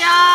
Chao.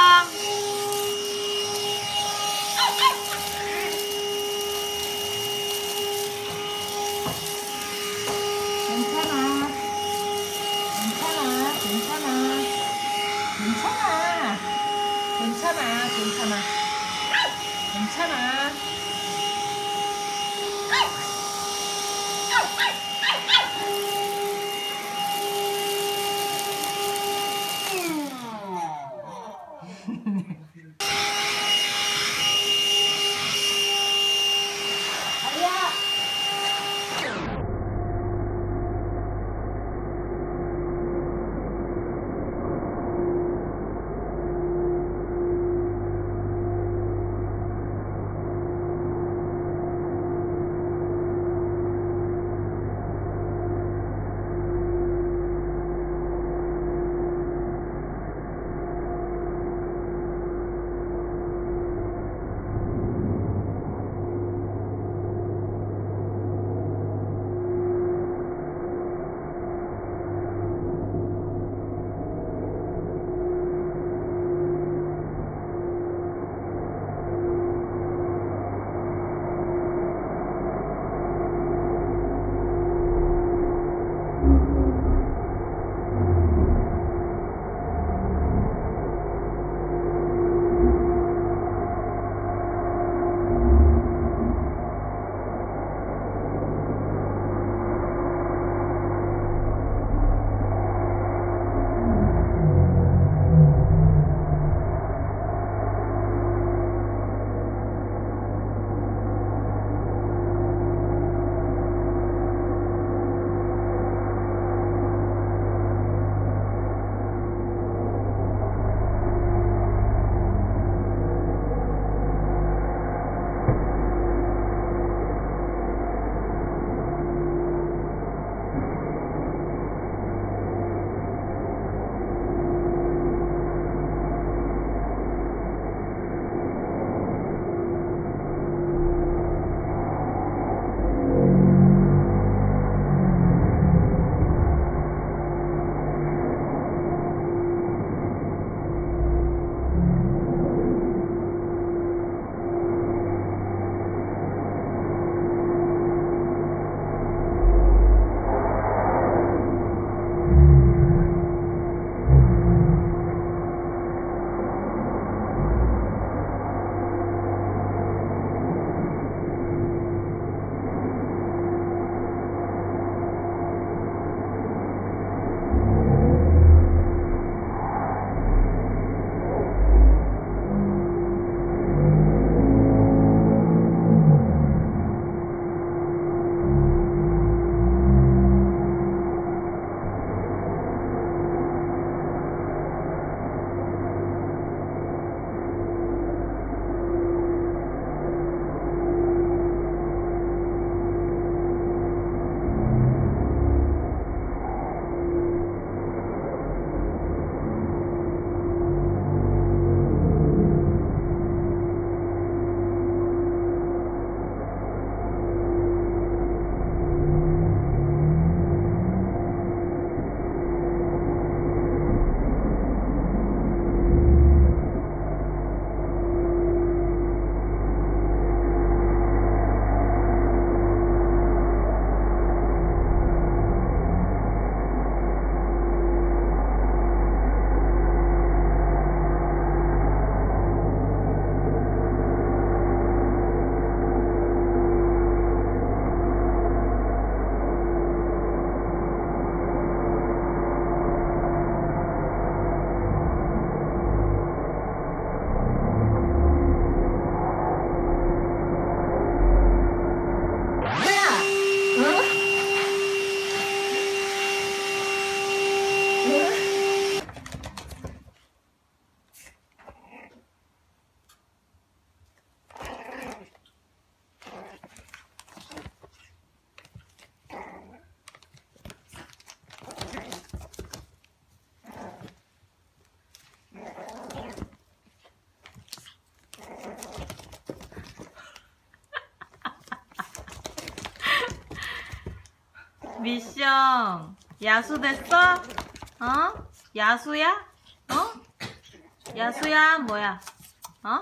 미션 야수 됐어? 어? 야수야? 어? 야수야 뭐야? 어?